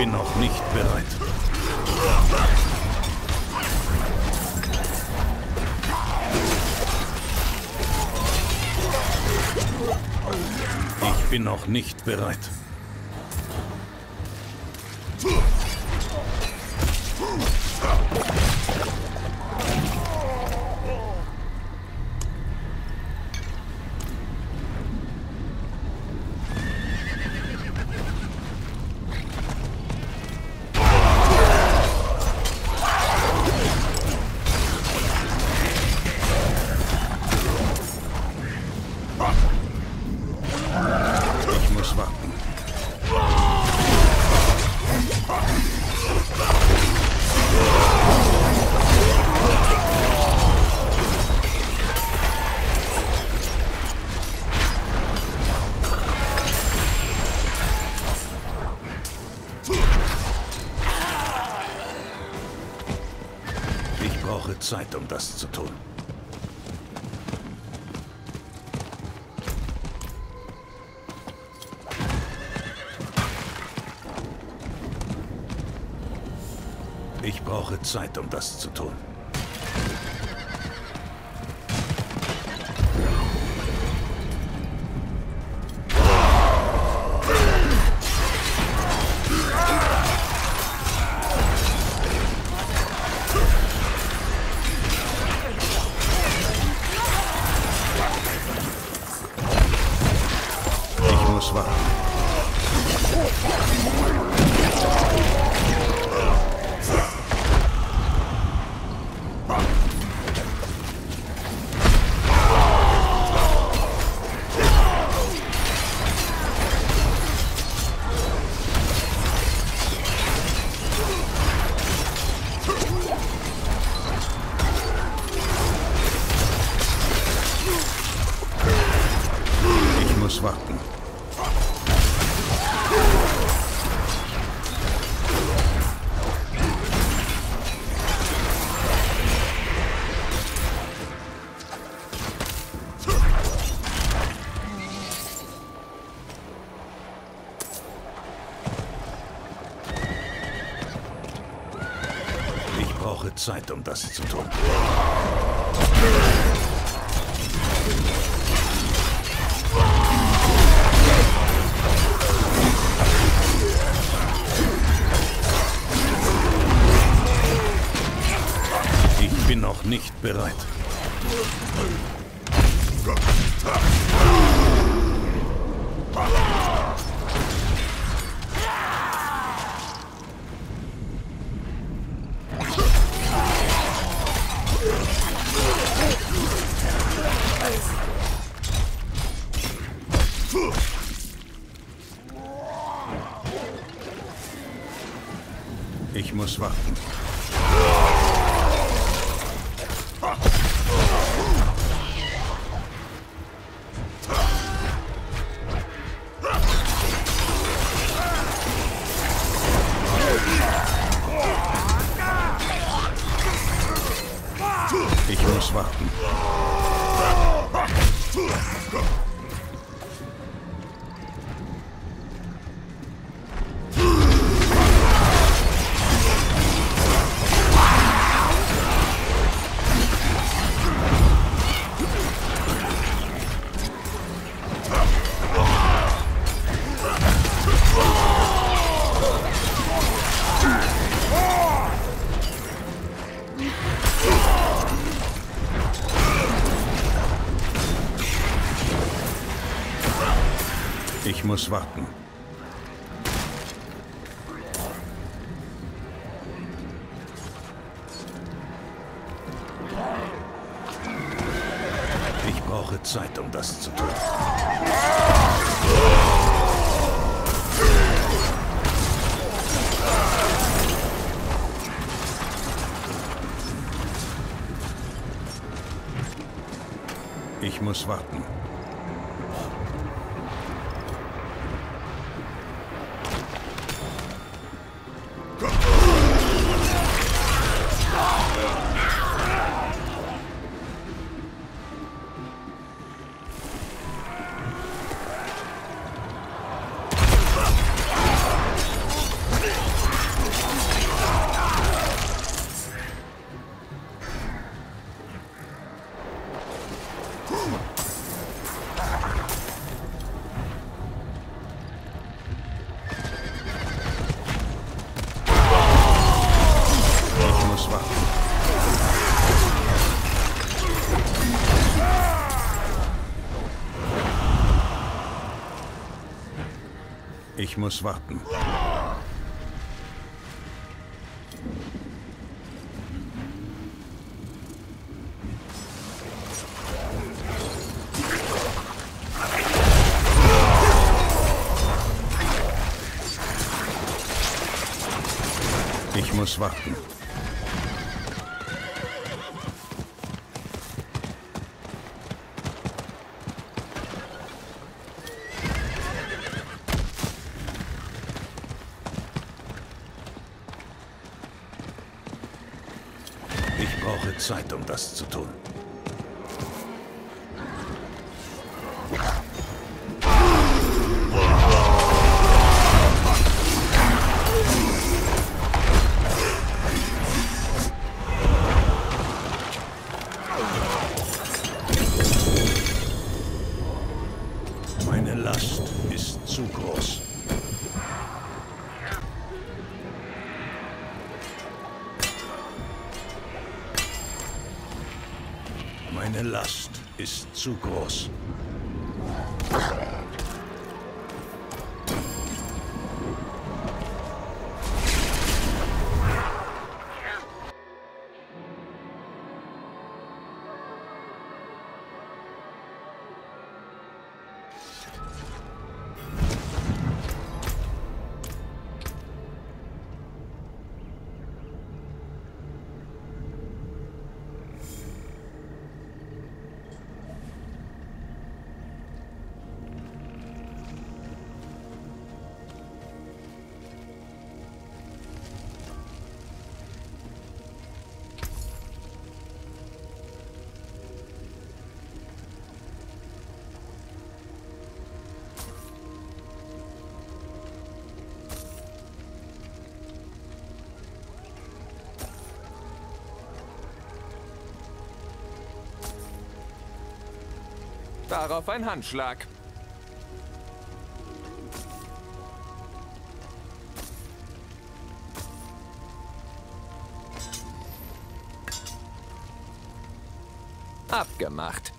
bin noch nicht bereit. Ich bin noch nicht bereit. Ich brauche Zeit, um das zu tun. Zeit, um das zu tun. Muss warten. Ich brauche Zeit, um das zu tun. Ich muss warten. Muss warten. Ich muss warten. Ich brauche Zeit, um das zu tun. Ist Darauf ein Handschlag. Abgemacht.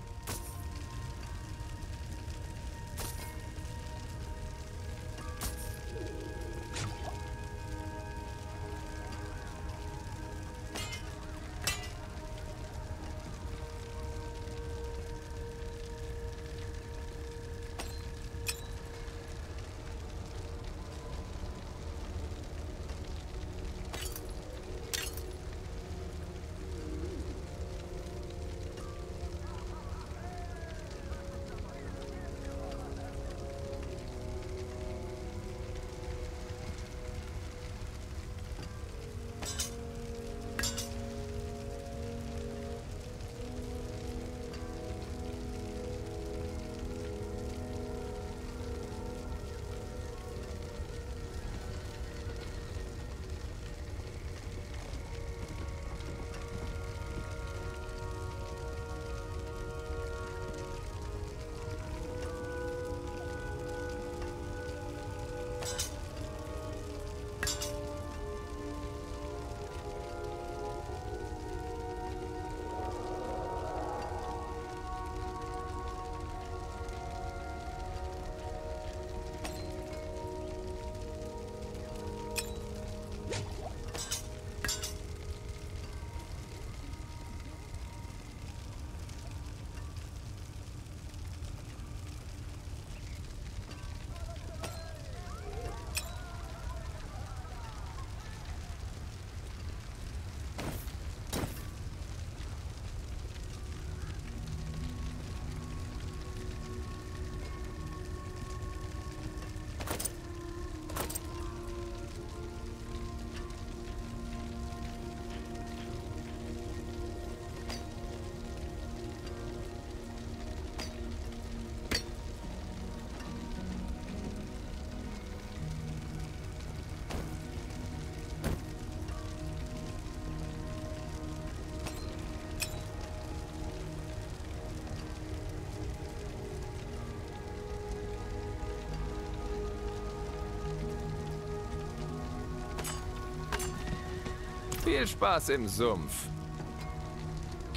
Viel Spaß im Sumpf.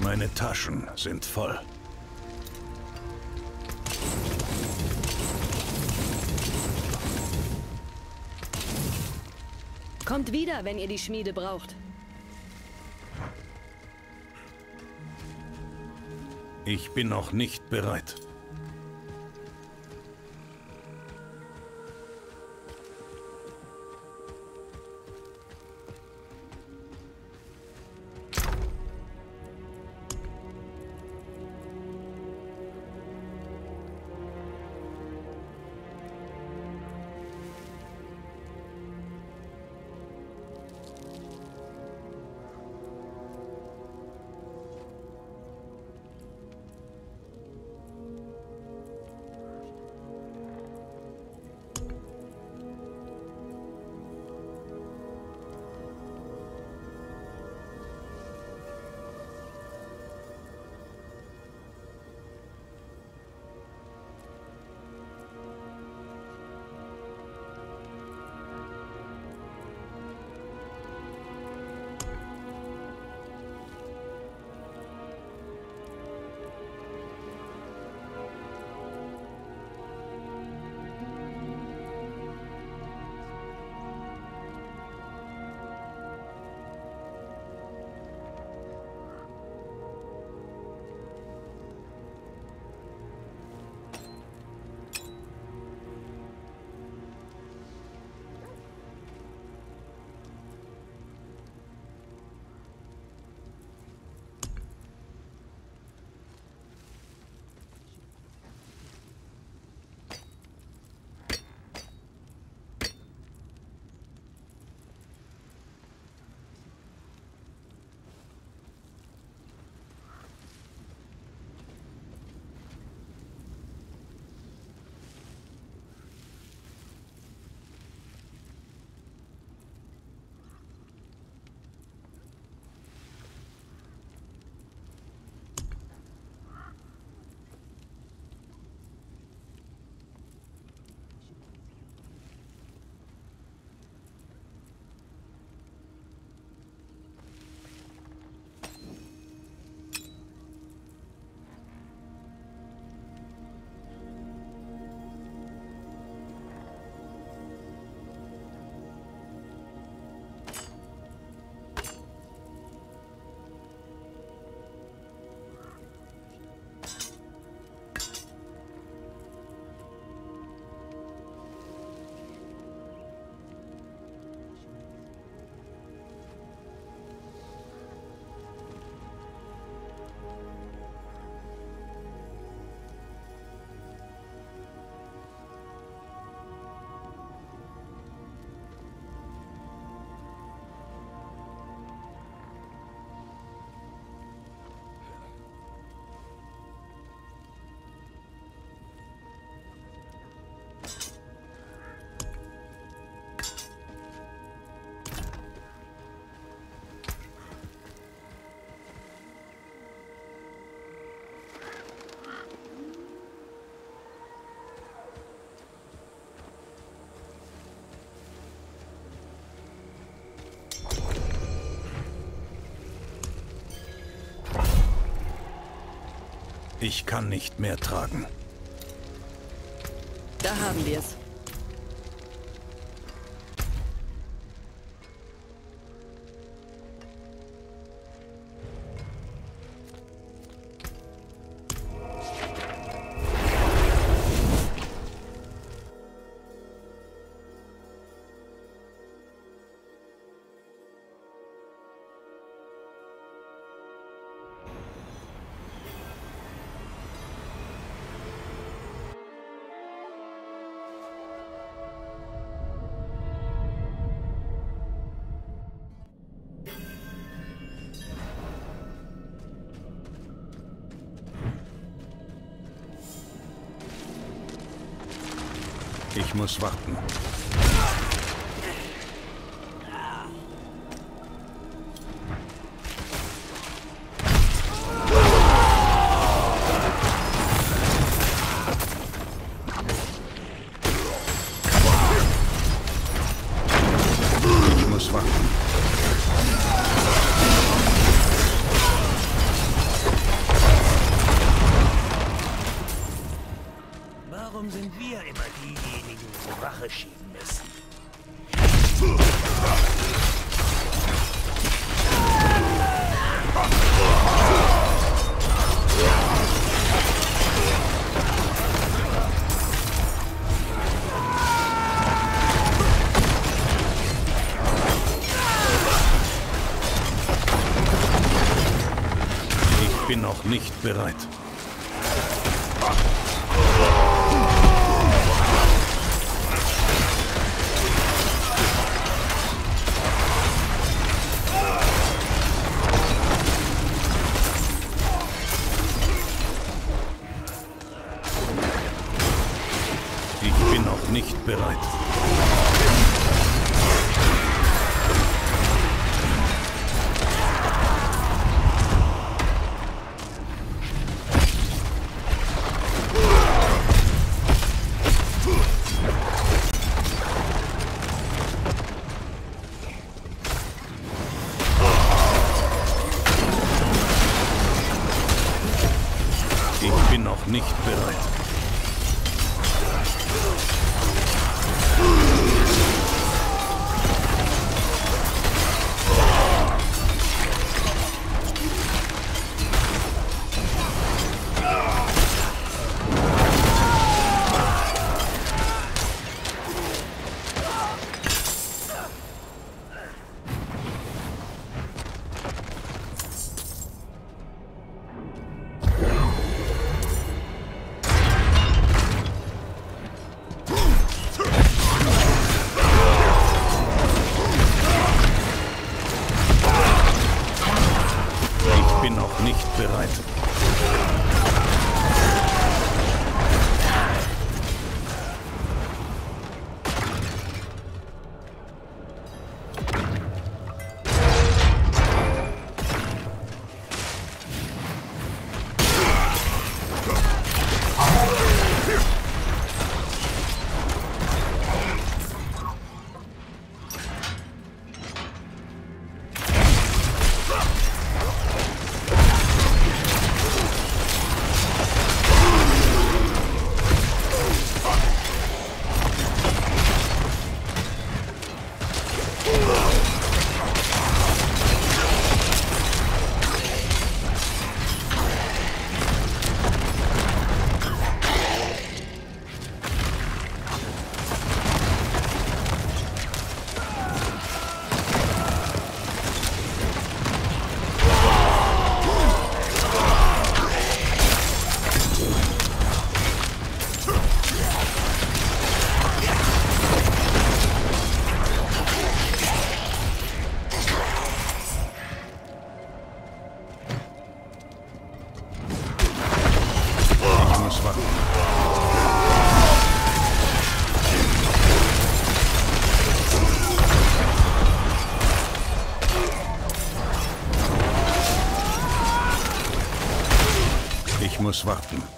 Meine Taschen sind voll. Kommt wieder, wenn ihr die Schmiede braucht. Ich bin noch nicht bereit. Ich kann nicht mehr tragen. Da haben wir es. Ich muss warten. Muss.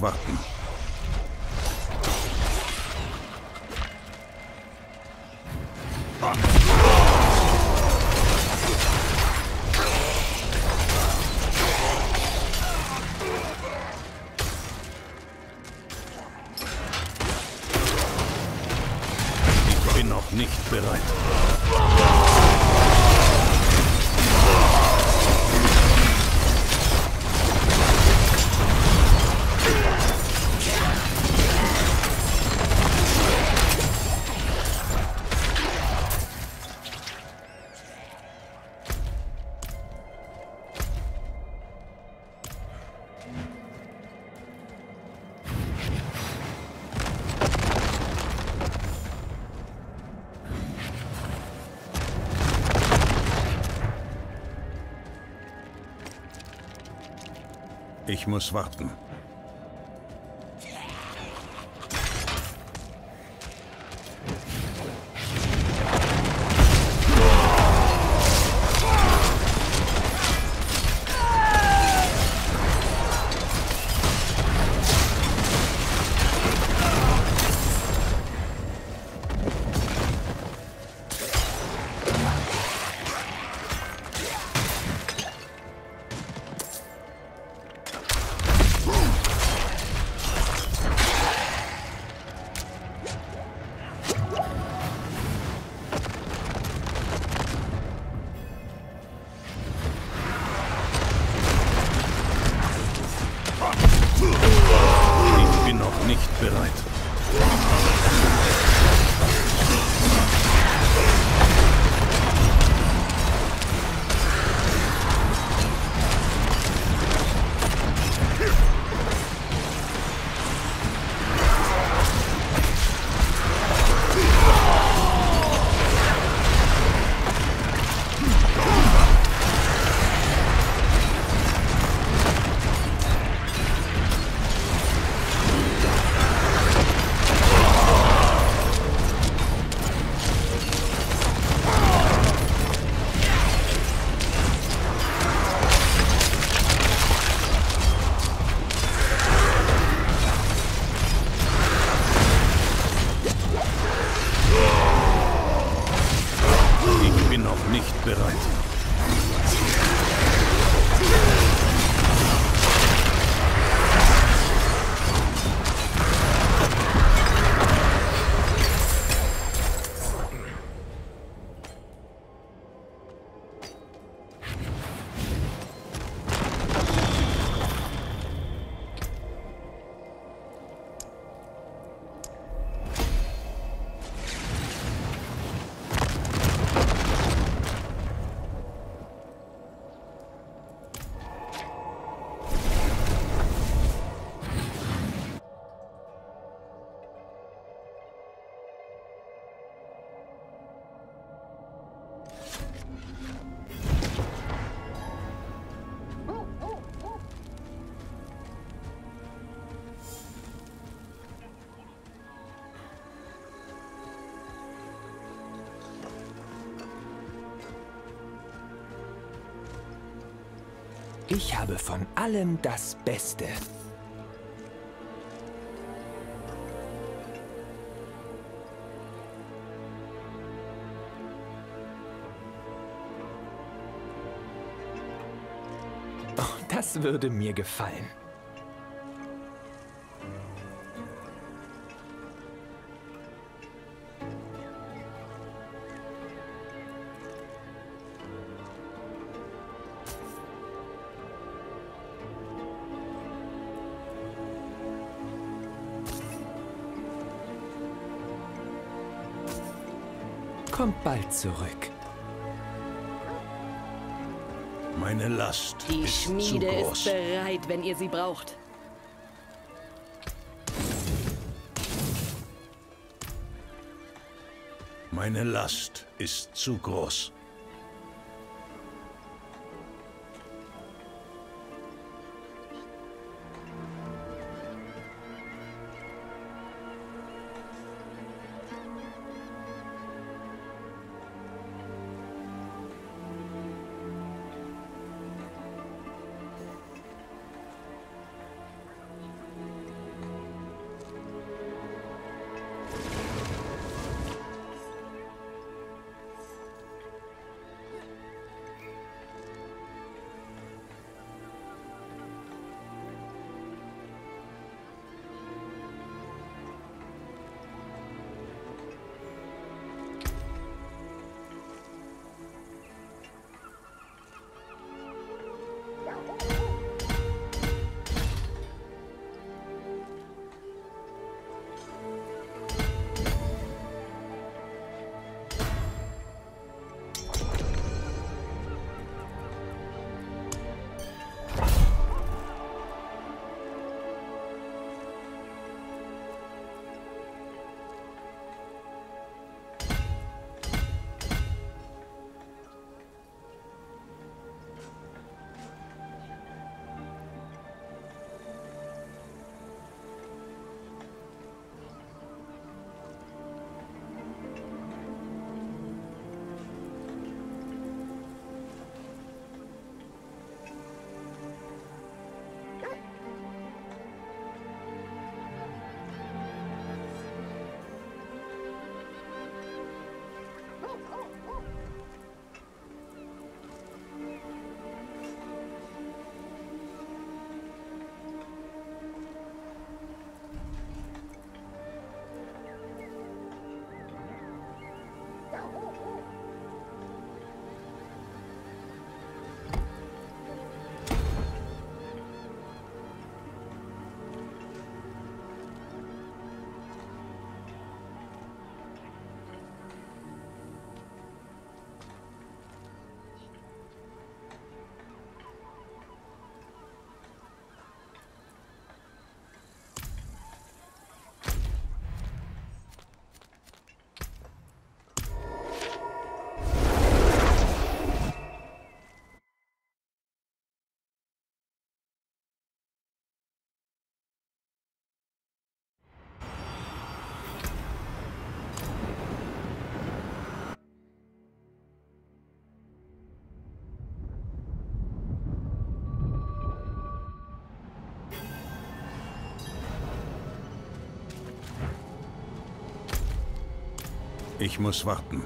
Warten. Ich muss warten. Nicht bereit. Ich habe von allem das Beste. Oh, das würde mir gefallen. Kommt bald zurück. Meine Last Die ist zu Schmiede ist groß. bereit, wenn ihr sie braucht. Meine Last ist zu groß. Ich muss warten.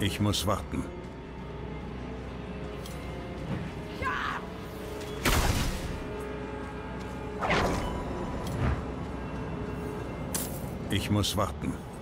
Ich muss warten. Ich muss warten.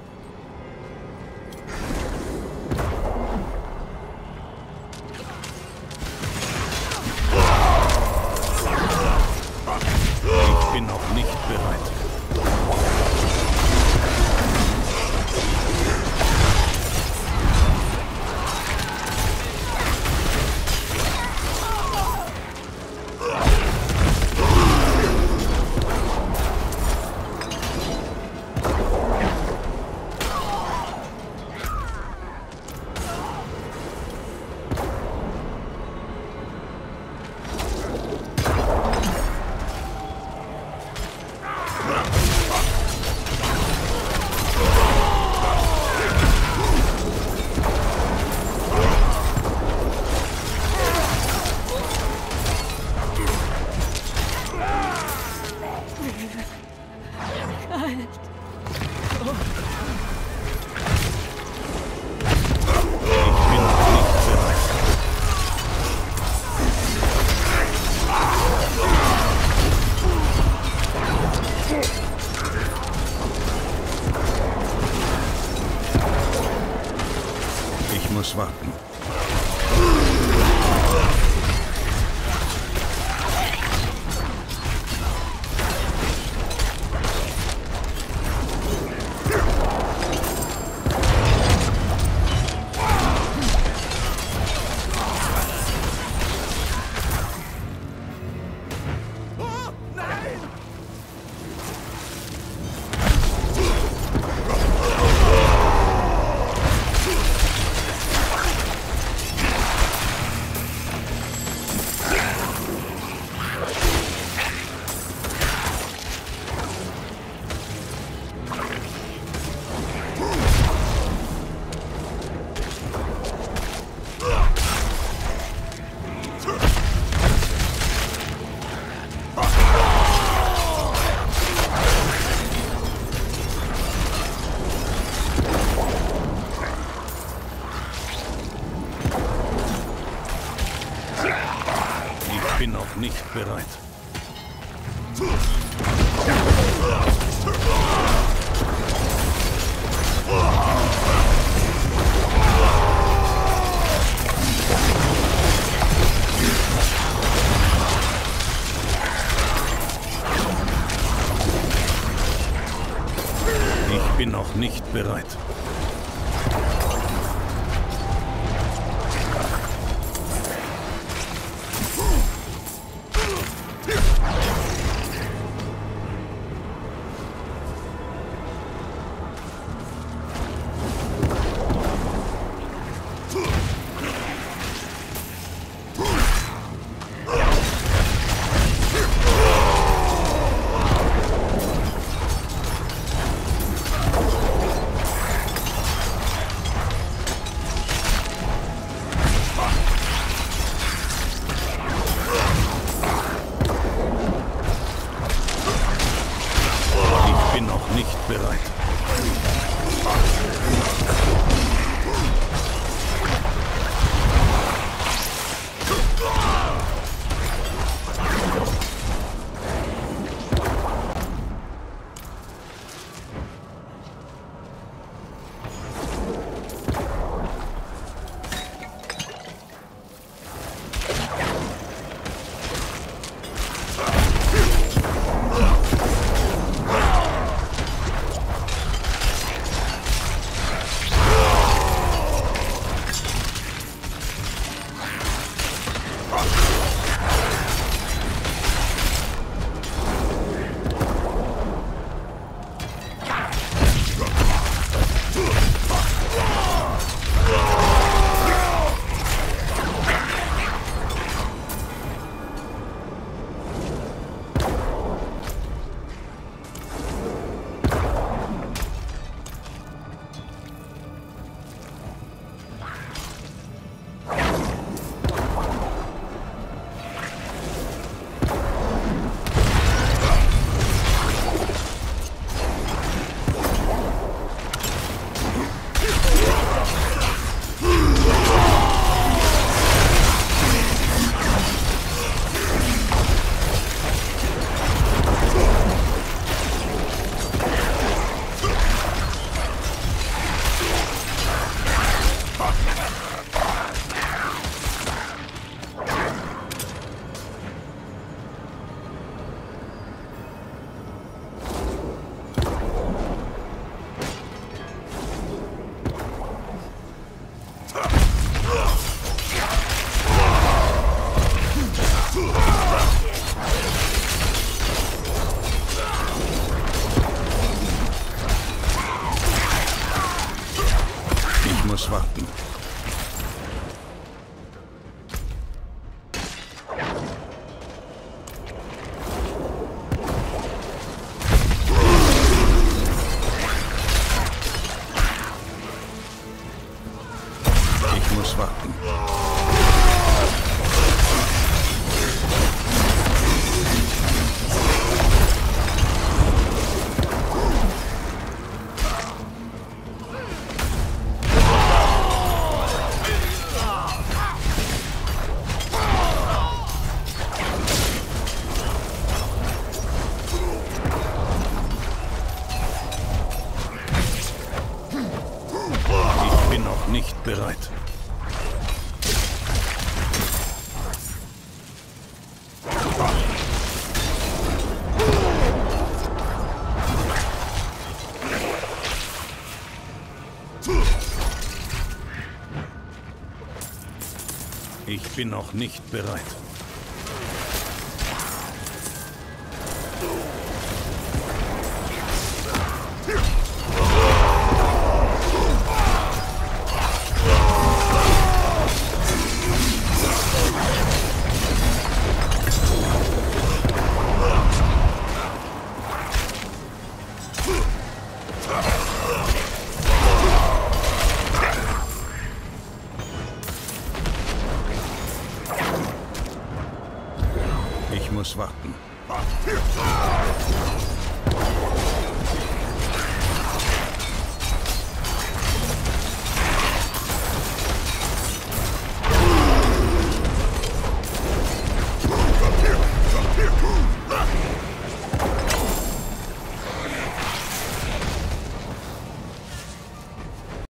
Bin noch nicht bereit.